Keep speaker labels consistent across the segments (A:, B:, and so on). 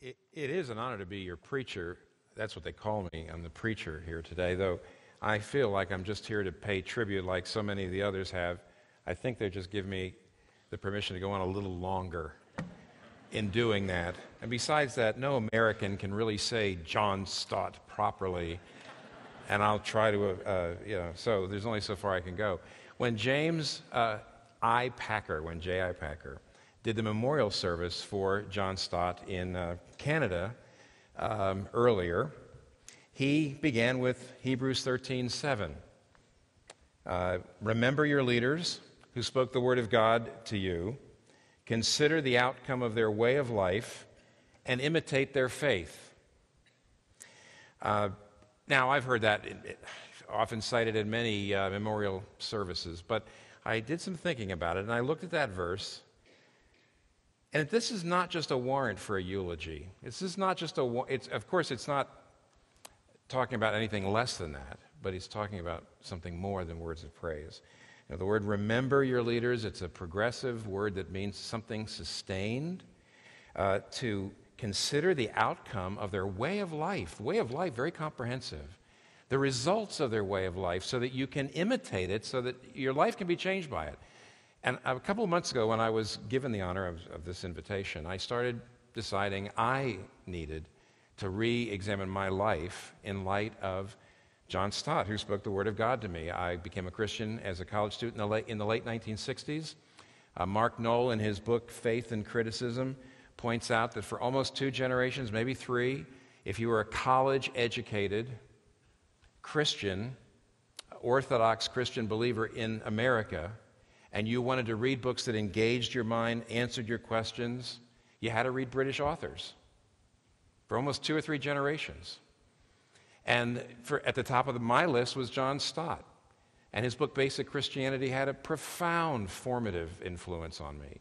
A: it, it is an honor to be your preacher. That's what they call me. I'm the preacher here today, though I feel like I'm just here to pay tribute like so many of the others have. I think they just give me the permission to go on a little longer in doing that. And besides that, no American can really say John Stott properly. And I'll try to, uh, you know, so there's only so far I can go. When James uh, I. Packer, when J.I. Packer, did the memorial service for John Stott in uh, Canada um, earlier, he began with Hebrews 13 7. Uh, Remember your leaders who spoke the word of God to you, consider the outcome of their way of life, and imitate their faith. Uh, now, I've heard that often cited in many uh, memorial services, but I did some thinking about it, and I looked at that verse and this is not just a warrant for a eulogy. This is not just a, it's, of course, it's not talking about anything less than that, but he's talking about something more than words of praise. You know, the word remember your leaders, it's a progressive word that means something sustained. Uh, to consider the outcome of their way of life. Way of life, very comprehensive. The results of their way of life so that you can imitate it, so that your life can be changed by it. And a couple of months ago, when I was given the honor of, of this invitation, I started deciding I needed to re examine my life in light of John Stott, who spoke the Word of God to me. I became a Christian as a college student in the late, in the late 1960s. Uh, Mark Noll, in his book Faith and Criticism, points out that for almost two generations, maybe three, if you were a college educated Christian, Orthodox Christian believer in America, and you wanted to read books that engaged your mind, answered your questions, you had to read British authors for almost two or three generations. And for, at the top of the, my list was John Stott. And his book, Basic Christianity, had a profound formative influence on me.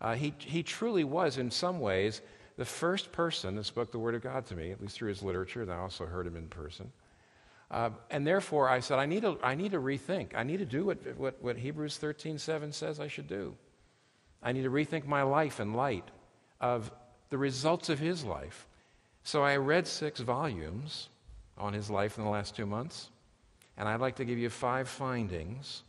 A: Uh, he, he truly was, in some ways, the first person that spoke the Word of God to me, at least through his literature, and I also heard him in person. Uh, and therefore, I said, I need, to, I need to rethink. I need to do what, what, what Hebrews 13 7 says I should do. I need to rethink my life in light of the results of his life. So I read six volumes on his life in the last two months, and I'd like to give you five findings.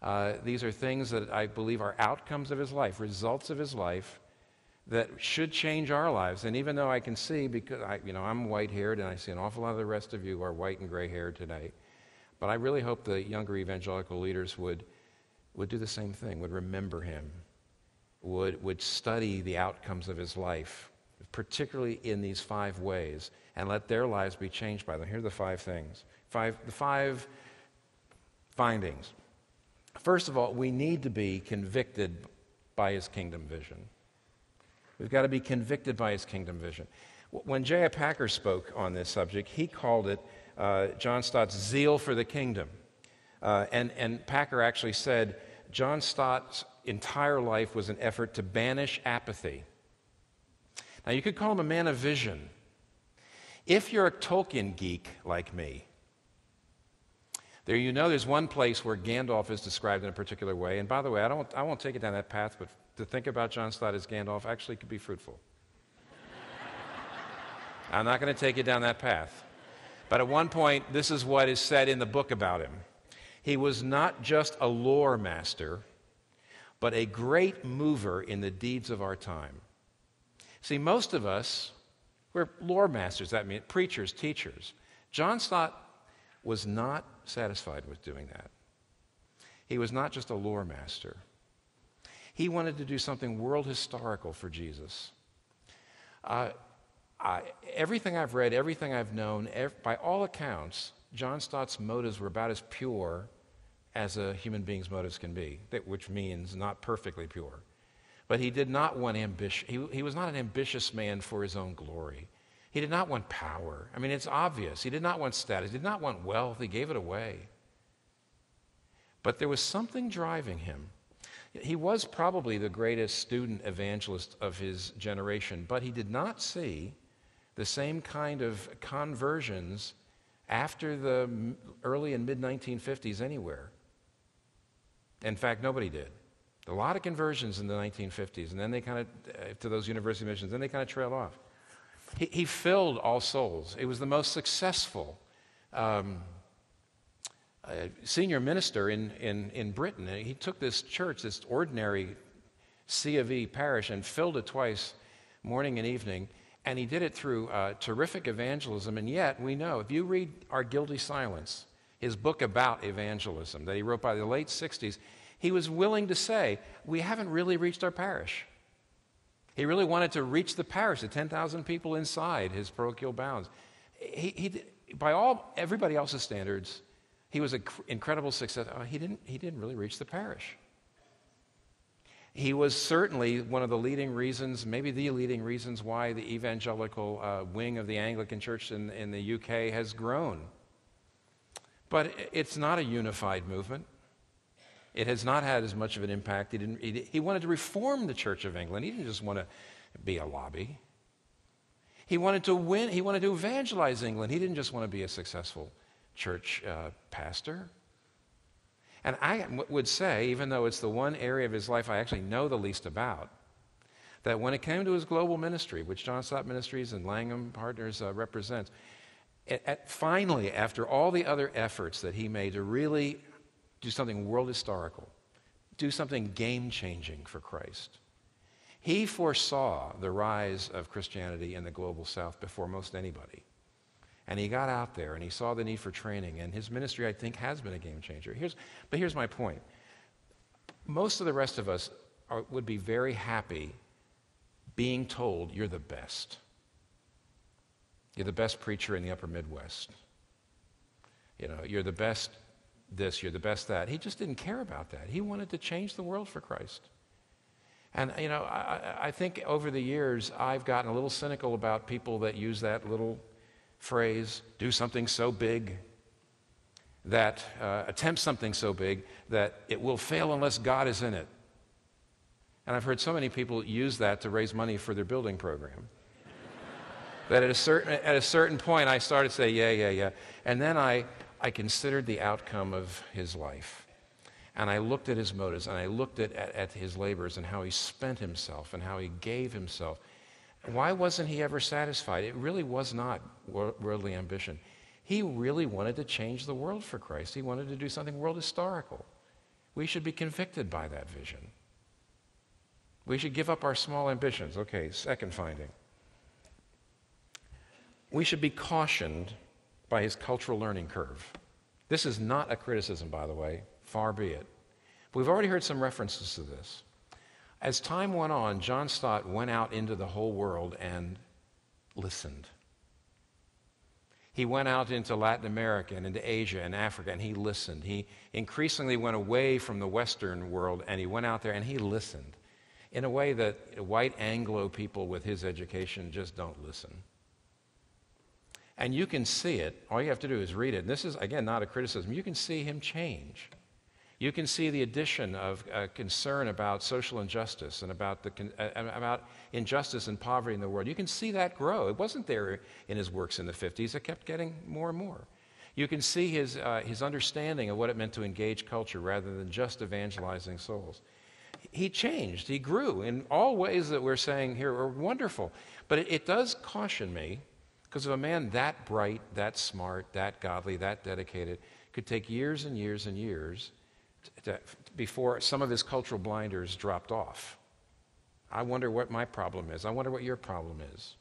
A: Uh, these are things that I believe are outcomes of his life, results of his life that should change our lives. And even though I can see, because I, you know, I'm white haired and I see an awful lot of the rest of you are white and gray haired today, but I really hope the younger evangelical leaders would, would do the same thing, would remember him, would, would study the outcomes of his life, particularly in these five ways, and let their lives be changed by them. Here are the five things five, the five findings. First of all, we need to be convicted by his kingdom vision. We've got to be convicted by his kingdom vision. When J.I. Packer spoke on this subject, he called it uh, John Stott's zeal for the kingdom. Uh, and, and Packer actually said John Stott's entire life was an effort to banish apathy. Now, you could call him a man of vision. If you're a Tolkien geek like me, there you know there's one place where Gandalf is described in a particular way. And by the way, I, don't, I won't take it down that path, but to think about John Stott as Gandalf actually could be fruitful. I'm not going to take you down that path. But at one point, this is what is said in the book about him. He was not just a lore master, but a great mover in the deeds of our time. See, most of us, we're lore masters, that means preachers, teachers. John Stott was not satisfied with doing that. He was not just a lore master. He wanted to do something world historical for Jesus. Uh, I, everything I've read, everything I've known, by all accounts, John Stott's motives were about as pure as a human being's motives can be, which means not perfectly pure. But he did not want ambition. He, he was not an ambitious man for his own glory. He did not want power. I mean, it's obvious. He did not want status. He did not want wealth. He gave it away. But there was something driving him. He was probably the greatest student evangelist of his generation, but he did not see the same kind of conversions after the early and mid 1950s anywhere. In fact, nobody did. A lot of conversions in the 1950s, and then they kind of, uh, to those university missions, then they kind of trailed off. He, he filled All Souls. It was the most successful um, senior minister in, in, in Britain. And he took this church, this ordinary C of E parish, and filled it twice, morning and evening. And he did it through uh, terrific evangelism. And yet, we know, if you read Our Guilty Silence, his book about evangelism that he wrote by the late 60s, he was willing to say, We haven't really reached our parish. He really wanted to reach the parish, the 10,000 people inside his parochial bounds. He, he, by all everybody else's standards, he was an incredible success. Oh, he, didn't, he didn't really reach the parish. He was certainly one of the leading reasons, maybe the leading reasons, why the evangelical uh, wing of the Anglican Church in, in the UK has grown. But it's not a unified movement. It has not had as much of an impact. He, didn't, he, he wanted to reform the Church of England. He didn't just want to be a lobby. He wanted to win, he wanted to evangelize England. He didn't just want to be a successful church uh, pastor. And I would say, even though it's the one area of his life I actually know the least about, that when it came to his global ministry, which John Stott Ministries and Langham Partners uh, represents, finally, after all the other efforts that he made to really do something world historical, do something game changing for Christ. He foresaw the rise of Christianity in the global south before most anybody. And he got out there and he saw the need for training, and his ministry, I think, has been a game changer. Here's, but here's my point most of the rest of us are, would be very happy being told you're the best. You're the best preacher in the upper Midwest. You know, you're the best this, you're the best that. He just didn't care about that. He wanted to change the world for Christ. And, you know, I, I, think over the years, I've gotten a little cynical about people that use that little phrase, do something so big, that uh, attempt something so big that it will fail unless God is in it. And I've heard so many people use that to raise money for their building program. that at a, certain, at a certain point, I started to say, yeah, yeah, yeah. And then I, I considered the outcome of his life. And I looked at his motives and I looked at, at, at, his labors and how he spent himself and how he gave himself. Why wasn't he ever satisfied? It really was not worldly ambition. He really wanted to change the world for Christ. He wanted to do something world historical. We should be convicted by that vision. We should give up our small ambitions. Okay, second finding. We should be cautioned by his cultural learning curve. This is not a criticism, by the way, far be it. But we've already heard some references to this. As time went on, John Stott went out into the whole world and listened. He went out into Latin America and into Asia and Africa and he listened. He increasingly went away from the Western world and he went out there and he listened in a way that white Anglo people with his education just don't listen. And you can see it. All you have to do is read it. And this is, again, not a criticism. You can see him change. You can see the addition of a concern about social injustice and about, the, uh, about injustice and poverty in the world. You can see that grow. It wasn't there in his works in the 50s, it kept getting more and more. You can see his, uh, his understanding of what it meant to engage culture rather than just evangelizing souls. He changed, he grew in all ways that we're saying here are wonderful. But it, it does caution me because if a man that bright, that smart, that godly, that dedicated could take years and years and years to, before some of his cultural blinders dropped off. I wonder what my problem is. I wonder what your problem is.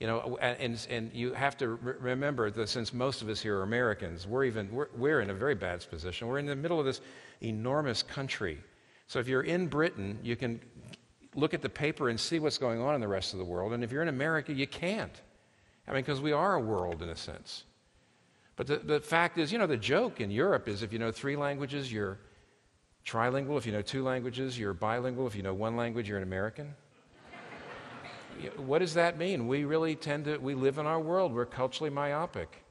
A: You know, and, and you have to re- remember that since most of us here are Americans, we're even we're, we're in a very bad position. We're in the middle of this enormous country. So if you're in Britain, you can look at the paper and see what's going on in the rest of the world. And if you're in America, you can't. I mean, because we are a world in a sense. But the, the fact is, you know, the joke in Europe is if you know three languages, you're trilingual. If you know two languages, you're bilingual. If you know one language, you're an American. what does that mean? We really tend to, we live in our world. We're culturally myopic.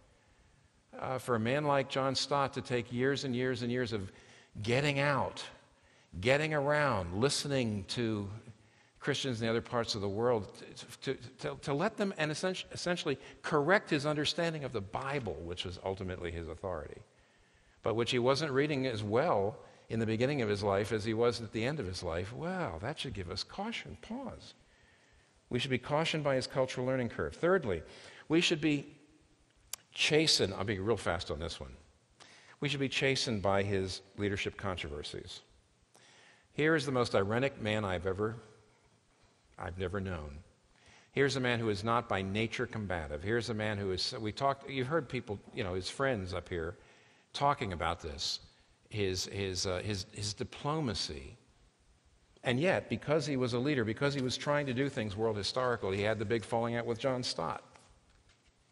A: Uh, for a man like John Stott to take years and years and years of getting out, getting around, listening to Christians in the other parts of the world, to, to, to let them and essentially correct his understanding of the Bible, which was ultimately his authority, but which he wasn't reading as well in the beginning of his life as he was at the end of his life, well, that should give us caution, pause. We should be cautioned by his cultural learning curve. Thirdly, we should be chastened. I'll be real fast on this one. We should be chastened by his leadership controversies. Here is the most irenic man I've ever, I've never known. Here's a man who is not by nature combative. Here's a man who is, we talked, you've heard people, you know, his friends up here talking about this, his, his, uh, his, his diplomacy. And yet, because he was a leader, because he was trying to do things world historical, he had the big falling out with John Stott.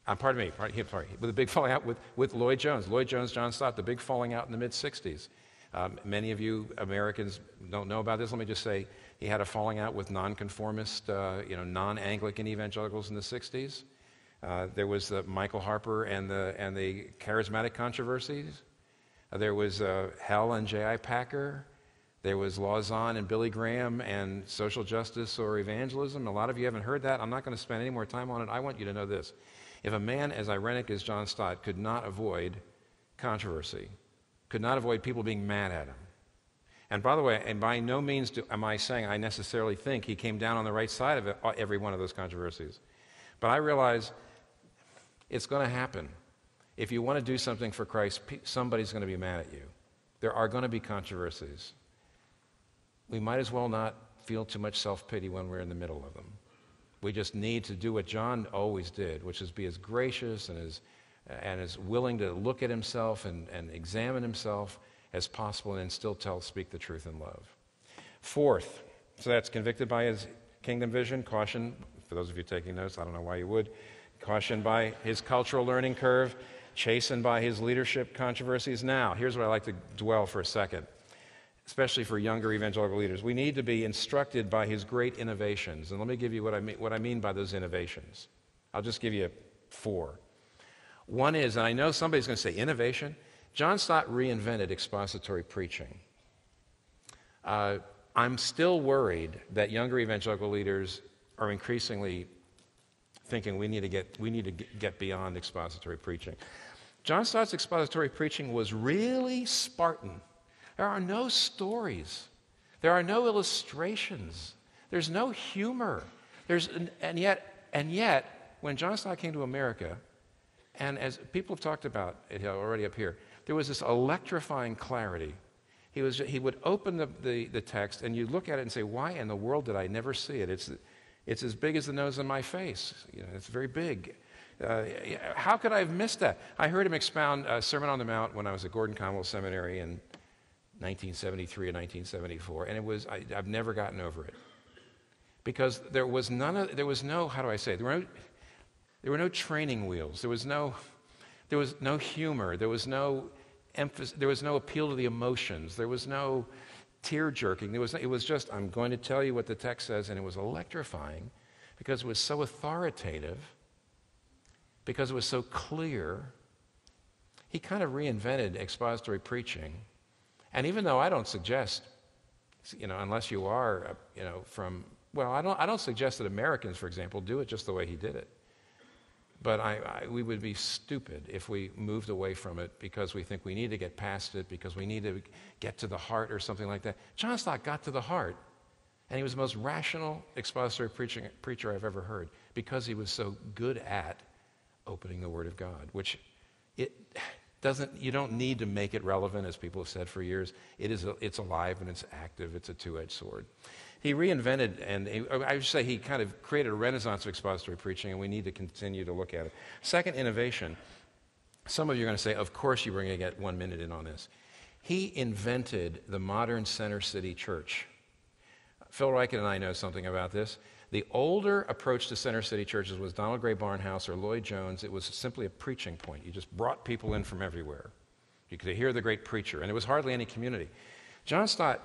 A: Uh, pardon me, pardon, sorry, with the big falling out with, with Lloyd Jones. Lloyd Jones, John Stott, the big falling out in the mid 60s. Um, many of you Americans don't know about this. Let me just say he had a falling out with nonconformist, uh, you know, non-Anglican evangelicals in the 60s. Uh, there was the Michael Harper and the, and the charismatic controversies. Uh, there was uh, Hell and J.I. Packer. There was Lausanne and Billy Graham and social justice or evangelism. A lot of you haven't heard that. I'm not going to spend any more time on it. I want you to know this. If a man as irenic as John Stott could not avoid controversy, could not avoid people being mad at him, and by the way, and by no means do, am I saying I necessarily think he came down on the right side of it, uh, every one of those controversies. But I realize it's going to happen. If you want to do something for Christ, somebody's going to be mad at you. There are going to be controversies. We might as well not feel too much self pity when we're in the middle of them. We just need to do what John always did, which is be as gracious and as, and as willing to look at himself and, and examine himself as possible and still tell, speak the truth in love. Fourth, so that's convicted by his kingdom vision, caution, for those of you taking notes, I don't know why you would, caution by his cultural learning curve, chastened by his leadership controversies. Now, here's what I like to dwell for a second especially for younger evangelical leaders. We need to be instructed by his great innovations. And let me give you what I mean, what I mean by those innovations. I'll just give you four. One is, and I know somebody's going to say innovation. John Stott reinvented expository preaching. Uh, I'm still worried that younger evangelical leaders are increasingly thinking we need to get, we need to get beyond expository preaching. John Stott's expository preaching was really Spartan. There are no stories. There are no illustrations. There's no humor. There's, and, yet, and yet, when John Stott came to America, and as people have talked about it already up here, there was this electrifying clarity. He, was, he would open the, the, the text, and you look at it and say, Why in the world did I never see it? It's, it's as big as the nose on my face. You know, it's very big. Uh, how could I have missed that? I heard him expound uh, Sermon on the Mount when I was at Gordon Conwell Seminary, in 1973 and 1974, and it was, I, have never gotten over it. Because there was none of, there was no, how do I say, there were no, there were no training wheels. There was no, there was no humor. There was no emphasis, there was no appeal to the emotions. There was no tear jerking. There was, it was just, I'm going to tell you what the text says, and it was electrifying because it was so authoritative, because it was so clear. He kind of reinvented expository preaching and even though I don't suggest, you know, unless you are, uh, you know, from, well, I don't, I don't suggest that Americans, for example, do it just the way he did it. But I, I, we would be stupid if we moved away from it because we think we need to get past it, because we need to get to the heart or something like that. John Stott got to the heart, and he was the most rational expository preacher I've ever heard because he was so good at opening the Word of God, which doesn't, you don't need to make it relevant, as people have said for years. It is, it's alive and it's active. It's a two-edged sword. He reinvented, and he, oh, I would say he kind of created a renaissance of expository preaching, and we need to continue to look at it. Second, innovation. Some of you are going to say, of course you were going to get one minute in on this. He invented the modern center city church. Phil Ryken and I know something about this. The older approach to center city churches was Donald Grey Barnhouse or Lloyd Jones. It was simply a preaching point. You just brought people in from everywhere. You could hear the great preacher, and it was hardly any community. John Stott,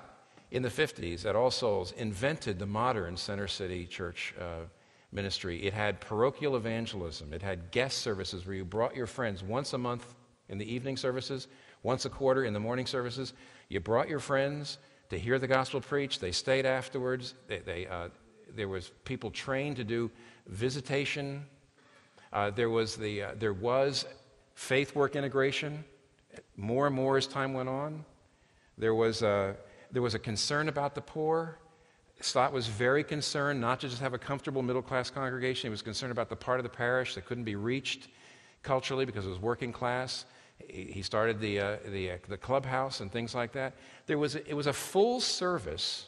A: in the 50s, at All Souls, invented the modern center city church uh, ministry. It had parochial evangelism, it had guest services where you brought your friends once a month in the evening services, once a quarter in the morning services. You brought your friends to hear the gospel preached. They stayed afterwards. They, they uh, there was people trained to do visitation. Uh, there was the uh, there was faith work integration more and more as time went on. There was a, there was a concern about the poor. Stott was very concerned not to just have a comfortable middle class congregation, he was concerned about the part of the parish that couldn't be reached culturally because it was working class. He started the, uh, the, uh, the clubhouse and things like that. There was it was a full service,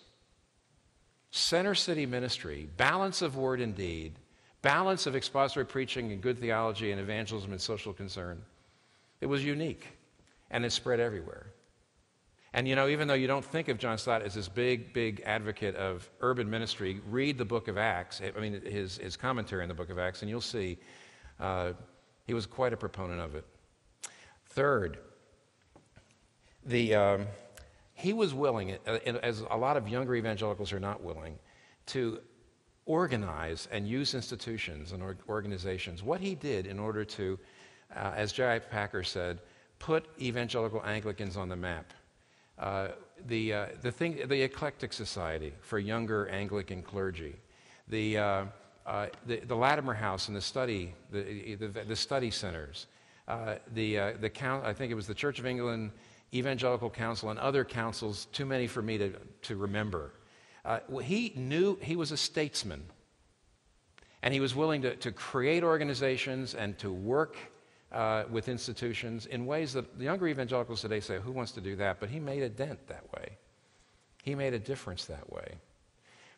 A: center city ministry, balance of word and deed, balance of expository preaching and good theology and evangelism and social concern. It was unique, and it spread everywhere. And you know, even though you don't think of John Stott as this big, big advocate of urban ministry, read the book of Acts, I mean, his, his commentary on the book of Acts, and you'll see uh, he was quite a proponent of it. Third, the, um, he was willing, uh, as a lot of younger evangelicals are not willing, to organize and use institutions and organizations. What he did in order to, uh, as J.I. Packer said, put evangelical Anglicans on the map. Uh, the, uh, the, thing, the Eclectic Society for younger Anglican clergy, the, uh, uh the, the, Latimer House and the study, the, the, the study centers, uh, the, the count, I think it was the Church of England Evangelical Council and other councils, too many for me to, to remember. he knew he was a statesman, and he was willing to, to create organizations and to work uh, with institutions in ways that the younger evangelicals today say, who wants to do that? But he made a dent that way. He made a difference that way.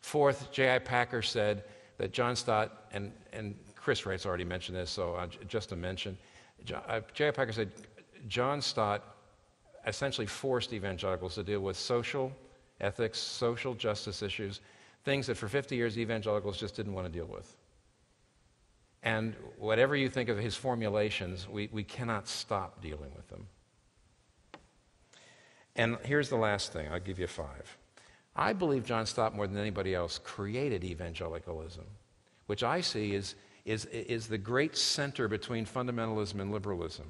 A: Fourth, J.I. Packer said that John Stott, and, and Chris Wright's already mentioned this, so uh, just to mention, uh, J.I. Packer said John Stott essentially forced evangelicals to deal with social ethics, social justice issues, things that for 50 years evangelicals just didn't want to deal with. And whatever you think of his formulations, we, we cannot stop dealing with them. And here's the last thing I'll give you five. I believe John Stott, more than anybody else, created evangelicalism, which I see is, is, is the great center between fundamentalism and liberalism.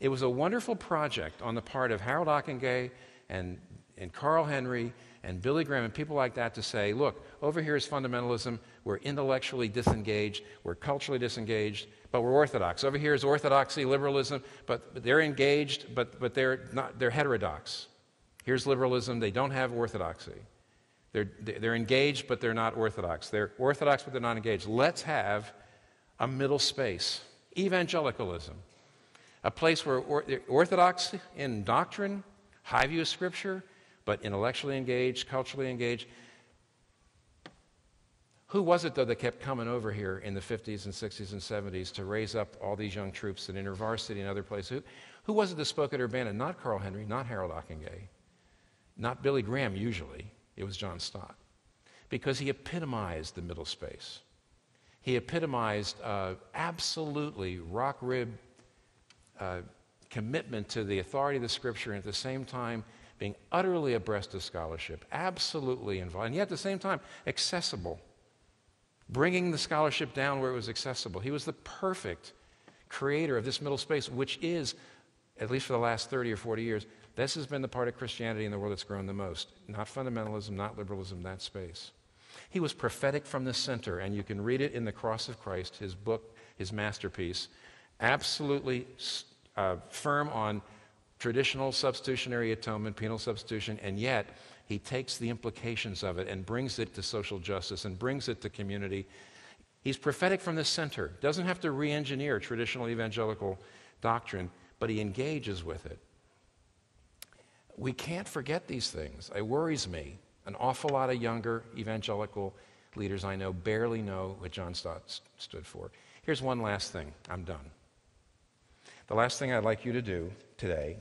A: It was a wonderful project on the part of Harold Ockenga and, and Carl Henry and Billy Graham and people like that to say, look, over here is fundamentalism. We're intellectually disengaged, we're culturally disengaged, but we're orthodox. Over here is orthodoxy, liberalism, but they're engaged, but, but they're, not, they're heterodox. Here's liberalism, they don't have orthodoxy. They're, they're engaged, but they're not orthodox. They're orthodox, but they're not engaged. Let's have a middle space evangelicalism, a place where or, orthodox in doctrine, high view of Scripture, but intellectually engaged, culturally engaged. Who was it, though, that kept coming over here in the 50s and 60s and 70s to raise up all these young troops in InterVarsity and other places? Who, who was it that spoke at Urbana? Not Carl Henry, not Harold Ockenga, not Billy Graham, usually. It was John Stott. Because he epitomized the middle space. He epitomized uh, absolutely rock rib uh, commitment to the authority of the Scripture and at the same time being utterly abreast of scholarship, absolutely involved, and yet at the same time accessible, bringing the scholarship down where it was accessible. He was the perfect creator of this middle space, which is, at least for the last 30 or 40 years, this has been the part of Christianity in the world that's grown the most. Not fundamentalism, not liberalism, that space. He was prophetic from the center, and you can read it in The Cross of Christ, his book, his masterpiece. Absolutely uh, firm on traditional substitutionary atonement, penal substitution, and yet he takes the implications of it and brings it to social justice and brings it to community. He's prophetic from the center, doesn't have to re engineer traditional evangelical doctrine, but he engages with it. We can't forget these things. It worries me. An awful lot of younger evangelical leaders I know barely know what John Stott stood for. Here's one last thing. I'm done. The last thing I'd like you to do today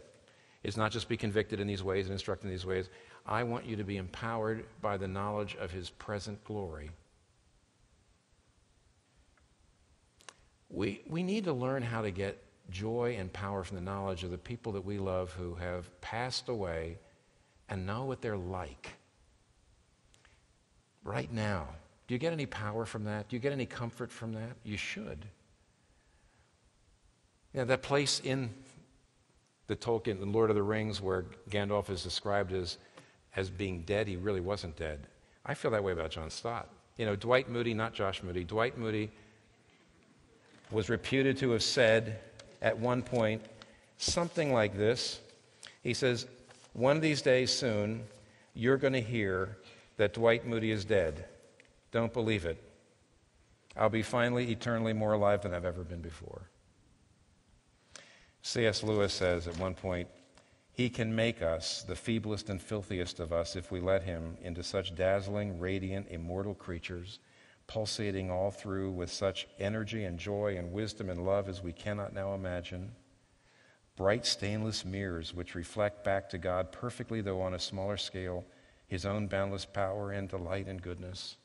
A: is not just be convicted in these ways and instructed in these ways. I want you to be empowered by the knowledge of his present glory. We, we need to learn how to get joy and power from the knowledge of the people that we love who have passed away and know what they're like right now. Do you get any power from that? Do you get any comfort from that? You should. You know, that place in the Tolkien, the Lord of the Rings, where Gandalf is described as, as being dead, he really wasn't dead. I feel that way about John Stott. You know, Dwight Moody, not Josh Moody, Dwight Moody was reputed to have said at one point something like this. He says, one of these days soon, you're going to hear that Dwight Moody is dead. Don't believe it. I'll be finally eternally more alive than I've ever been before. C.S. Lewis says at one point, He can make us, the feeblest and filthiest of us, if we let Him, into such dazzling, radiant, immortal creatures, pulsating all through with such energy and joy and wisdom and love as we cannot now imagine. Bright stainless mirrors which reflect back to God perfectly, though on a smaller scale, His own boundless power and delight and goodness.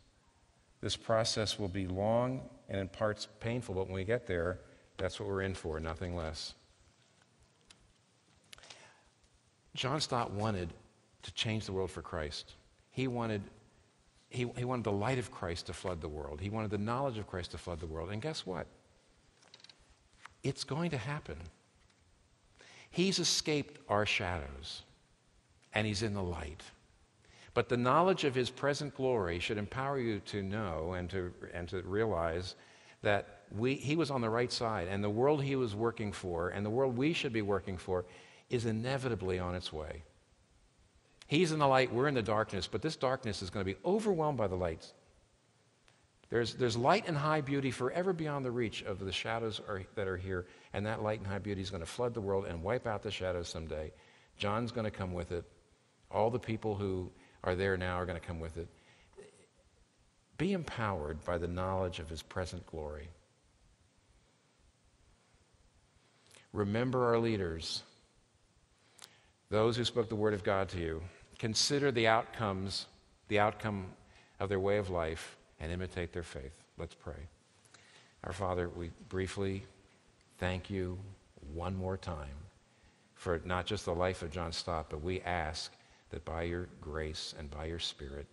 A: This process will be long and in parts painful, but when we get there, that's what we're in for, nothing less. John Stott wanted to change the world for Christ. He wanted, he, he wanted the light of Christ to flood the world. He wanted the knowledge of Christ to flood the world. And guess what? It's going to happen. He's escaped our shadows, and he's in the light. But the knowledge of his present glory should empower you to know and to, and to realize that we, he was on the right side, and the world he was working for, and the world we should be working for, is inevitably on its way. He's in the light, we're in the darkness, but this darkness is going to be overwhelmed by the light. There's, there's light and high beauty forever beyond the reach of the shadows are, that are here, and that light and high beauty is going to flood the world and wipe out the shadows someday. John's going to come with it. All the people who are there now are going to come with it. Be empowered by the knowledge of his present glory. Remember our leaders those who spoke the word of God to you, consider the outcomes, the outcome of their way of life, and imitate their faith. Let's pray. Our Father, we briefly thank you one more time for not just the life of John Stott, but we ask that by your grace and by your Spirit,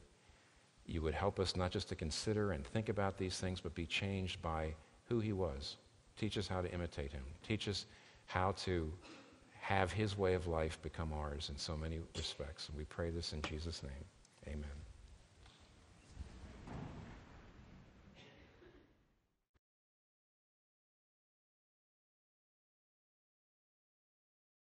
A: you would help us not just to consider and think about these things, but be changed by who he was. Teach us how to imitate him. Teach us how to have his way of life become ours in so many respects. And we pray this in Jesus' name. Amen.